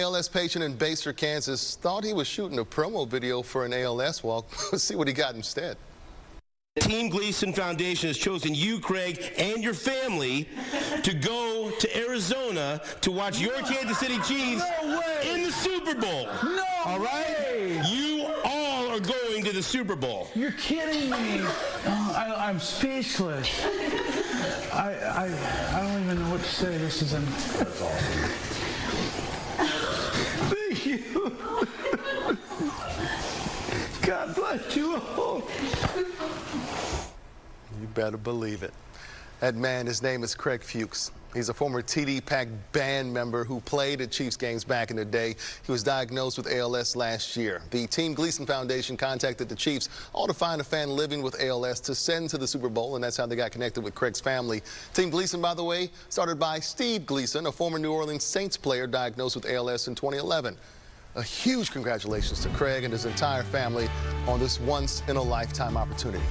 ALS patient in Basehor, Kansas thought he was shooting a promo video for an ALS walk. Let's see what he got instead. Team Gleason Foundation has chosen you, Craig, and your family to go to Arizona to watch your Kansas City Chiefs no in the Super Bowl. No All right? way. You all are going to the Super Bowl. You're kidding me. Oh, I, am speechless. I, I, I don't even know what to say. This is an... That's awesome. God bless you all. You better believe it. That man, his name is Craig Fuchs. He's a former TD Pack band member who played at Chiefs games back in the day. He was diagnosed with ALS last year. The Team Gleason Foundation contacted the Chiefs all to find a fan living with ALS to send to the Super Bowl, and that's how they got connected with Craig's family. Team Gleason, by the way, started by Steve Gleason, a former New Orleans Saints player diagnosed with ALS in 2011. A huge congratulations to Craig and his entire family on this once-in-a-lifetime opportunity.